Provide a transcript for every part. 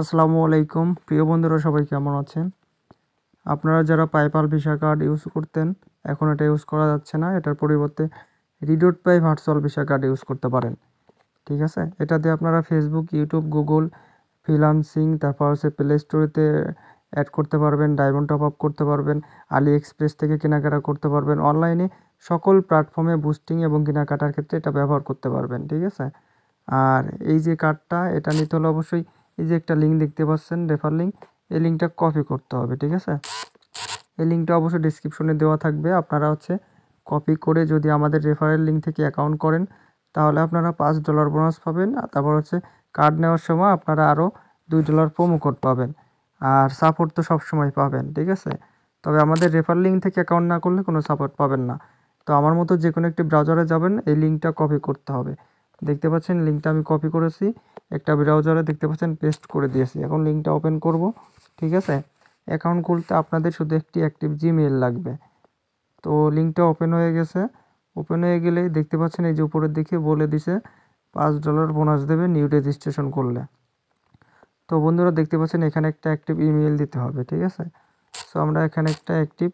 আসসালামু আলাইকুম। প্রিয় বন্ধুরা, সবাই কেমন আছেন? আপনারা যারা পাইপাল ভিসা কার্ড ইউজ করতেন, এখন এটা ইউজ করা যাচ্ছে না। এটার পরিবর্তে RedotPay virtual Visa card use করতে পারেন। ঠিক আছে? এটা দিয়ে আপনারা ফেসবুক ইউটিউব গুগল ফ্রিলান্সিং তারপর হচ্ছে প্লে স্টোরিতে অ্যাড করতে পারবেন ডায়মন্ড টপ আপ করতে পারবেন আলি এক্সপ্রেস থেকে কেনাকাটা করতে পারবেন। অনলাইনে সকল প্ল্যাটফর্মে বুস্টিং এবং কেনাকাটার ক্ষেত্রে এটা ব্যবহার করতে পারবেন। ঠিক আছে? আর এই যে কার্ডটা এটা নিতে হলে অবশ্যই এই যে একটা লিঙ্ক দেখতে পাচ্ছেন রেফার লিঙ্ক এই লিঙ্কটা কপি করতে হবে, ঠিক আছে? এই লিঙ্কটা অবশ্যই ডিসক্রিপশনে দেওয়া থাকবে। আপনারা হচ্ছে কপি করে যদি আমাদের রেফারেল লিঙ্ক থেকে অ্যাকাউন্ট করেন, তাহলে আপনারা পাঁচ ডলার বোনাস পাবেন, আর তারপর হচ্ছে কার্ড নেওয়ার সময় আপনারা আরও দুই ডলার প্রোমো কোড পাবেন, আর সাপোর্ট তো সবসময় পাবেন, ঠিক আছে? তবে আমাদের রেফার লিঙ্ক থেকে অ্যাকাউন্ট না করলে কোনো সাপোর্ট পাবেন না। তো আমার মতো যে কোনো একটি ব্রাউজারে যাবেন, এই লিঙ্কটা কপি করতে হবে। দেখতে পাচ্ছেন লিঙ্কটা আমি কপি করেছি। একটা ব্রাউজারে দেখতে পাচ্ছেন পেস্ট করে দিয়েছি। এখন লিঙ্কটা ওপেন করব, ঠিক আছে? অ্যাকাউন্ট খুলতে আপনাদের শুধু একটি অ্যাক্টিভ জিমেল লাগবে। তো লিঙ্কটা ওপেন হয়ে গেছে। ওপেন হয়ে গেলেই দেখতে পাচ্ছেন, এই যে উপরের দিকে বলে দিছে, পাঁচ ডলার বোনাস দেবে নিউ রেজিস্ট্রেশন করলে। তো বন্ধুরা, দেখতে পাচ্ছেন, এখানে একটা অ্যাক্টিভ ইমেল দিতে হবে, ঠিক আছে? সো আমরা এখানে একটা অ্যাক্টিভ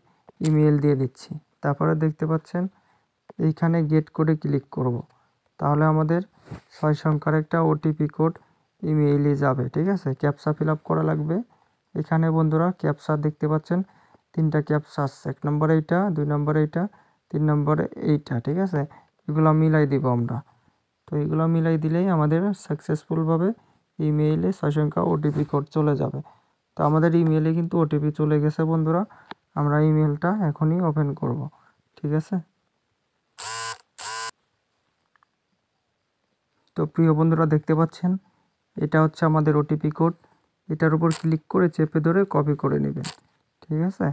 ইমেল দিয়ে দিচ্ছি। তারপরে দেখতে পাচ্ছেন, এইখানে গেট করে ক্লিক করব। তাহলে আমাদের ছয় সংখ্যার একটা ওটিপি কোড ইমেইলে যাবে, ঠিক আছে? ক্যাপসা ফিল করা লাগবে। এখানে বন্ধুরা ক্যাপসা দেখতে পাচ্ছেন, তিনটা ক্যাপসা আসছে এক নম্বর এইটা, দুই নম্বর এইটা, তিন নম্বর এইটা, ঠিক আছে? এগুলো মিলাই দিব আমরা। তো এগুলো মিলাই দিলেই আমাদের সাকসেসফুলভাবে ইমেইলে ছয় সংখ্যা ওটিপি কোড চলে যাবে। তো আমাদের ইমেইলে কিন্তু ওটিপি চলে গেছে বন্ধুরা। আমরা ইমেলটা এখনই ওপেন করব, ঠিক আছে? তো প্রিয় বন্ধুরা দেখতে পাচ্ছেন, এটা হচ্ছে আমাদের ওটিপি কোড এটার উপর ক্লিক করে চেপে ধরে কপি করে নেবেন, ঠিক আছে?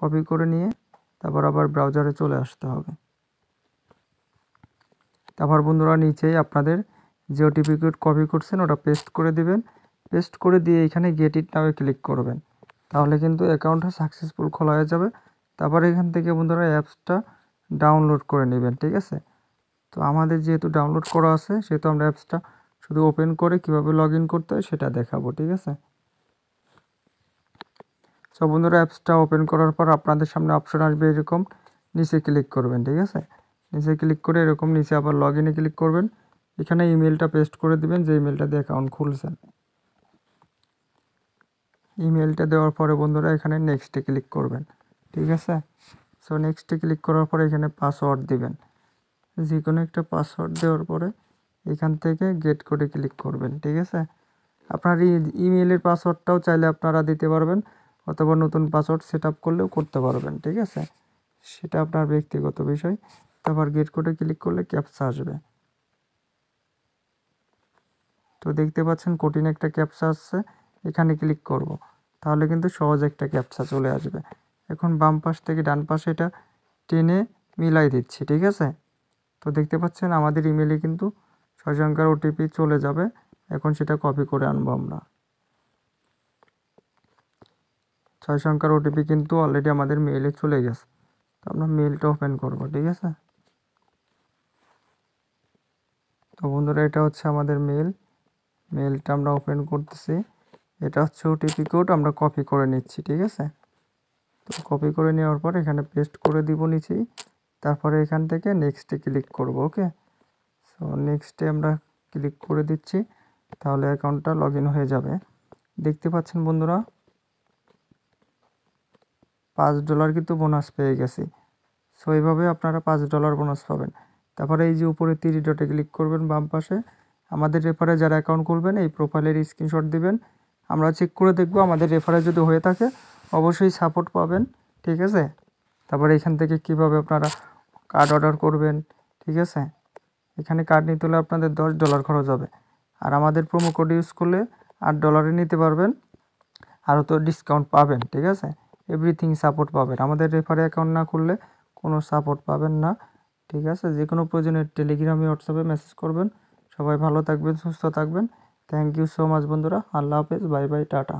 কপি করে নিয়ে তারপর আবার ব্রাউজারে চলে আসতে হবে। তারপর বন্ধুরা নিচেই আপনাদের যে ওটিপি কোড কপি করছেন, ওটা পেস্ট করে দিবেন। পেস্ট করে দিয়ে এখানে গেট ইট নামে ক্লিক করবেন। তাহলে কিন্তু অ্যাকাউন্টটা সাকসেসফুল খোলা হয়ে যাবে। তারপর এখান থেকে বন্ধুরা অ্যাপসটা ডাউনলোড করে নেবেন, ঠিক আছে? তো আমাদের যেহেতু ডাউনলোড করা আছে, সেহেতু আমরা অ্যাপসটা শুধু ওপেন করে কীভাবে লগ করতে হয় সেটা দেখাবো, ঠিক আছে? সব বন্ধুরা অ্যাপসটা ওপেন করার পর আপনাদের সামনে অপশন আসবে এরকম, নিচে ক্লিক করবেন, ঠিক আছে? নিচে ক্লিক করে এরকম নিচে আবার লগ ইনে ক্লিক করবেন। এখানে ইমেলটা পেস্ট করে দিবেন, যে ইমেলটা দিয়ে অ্যাকাউন্ট খুলছেন। ইমেলটা দেওয়ার পরে বন্ধুরা, এখানে নেক্সটে ক্লিক করবেন, ঠিক আছে? সো নেক্সটে ক্লিক করার পরে এখানে পাসওয়ার্ড দিবেন। যে কোনো একটা পাসওয়ার্ড দেওয়ার পরে এখান থেকে গেট কোডে ক্লিক করবেন, ঠিক আছে? আপনার ইমেলের পাসওয়ার্ডটাও চাইলে আপনারা দিতে পারবেন, অথবা নতুন পাসওয়ার্ড সেট আপ করলেও করতে পারবেন, ঠিক আছে? সেটা আপনার ব্যক্তিগত বিষয়। তারপর গেট কোডে ক্লিক করলে ক্যাপসা আসবে। তো দেখতে পাচ্ছেন কঠিন একটা ক্যাপসা আসছে, এখানে ক্লিক করব। তাহলে কিন্তু সহজ একটা ক্যাপসা চলে আসবে। এখন বাম পাশ থেকে ডান পাশে এটা টেনে মিলাই দিচ্ছি, ঠিক আছে? তো দেখতে পাচ্ছেন আমাদের ইমেলে কিন্তু ছয় সংখ্যার ওটিপি চলে যাবে। এখন সেটা কপি করে আনব আমরা। ছয় সংখ্যার ওটিপি কিন্তু অলরেডি আমাদের মেইলে চলে গেছে। তো আমরা মেইলটা ওপেন করব, ঠিক আছে? তো বন্ধুরা, এটা হচ্ছে আমাদের মেল মেলটা আমরা ওপেন করতেছি। এটা হচ্ছে ওটিপি কোড আমরা কপি করে নিচ্ছি, ঠিক আছে? তো কপি করে নেওয়ার পর এখানে পেস্ট করে দিব নিচেই। তারপরে এখান থেকে নেক্সটে ক্লিক করব ওকে সো নেক্সটে আমরা ক্লিক করে দিচ্ছি, তাহলে অ্যাকাউন্টটা লগ হয়ে যাবে। দেখতে পাচ্ছেন বন্ধুরা, পাঁচ ডলার কিন্তু বোনাস পেয়ে গেছি। সো এইভাবে আপনারা পাঁচ ডলার বোনাস পাবেন। তারপরে এই যে উপরে তিরিশ ডটে ক্লিক করবেন, বাম পাশে, আমাদের রেফারে যারা অ্যাকাউন্ট খুলবেন, এই প্রোফাইলের স্ক্রিনশট দিবেন। আমরা চেক করে দেখব, আমাদের রেফারে যদি হয়ে থাকে, অবশ্যই সাপোর্ট পাবেন, ঠিক আছে? তারপরে এখান থেকে কীভাবে আপনারা কার্ড অর্ডার করবেন, ঠিক আছে? এখানে কার্ড নিতে হলে আপনাদের দশ ডলার খরচ হবে। আর আমাদের প্রোমো কোড ইউজ করলে আট ডলারে নিতে পারবেন, আরও তো ডিসকাউন্ট পাবেন, ঠিক আছে? এভরিথিং সাপোর্ট পাবেন। আমাদের রেফারে অ্যাকাউন্ট না খুললে কোনো সাপোর্ট পাবেন না, ঠিক আছে? যে কোনো প্রয়োজনে টেলিগ্রামে হোয়াটসঅ্যাপে মেসেজ করবেন। সবাই ভালো থাকবেন, সুস্থ থাকবেন। থ্যাংক ইউ সো মাচ বন্ধুরা। আল্লাহ হাফেজ। Bye bye tata.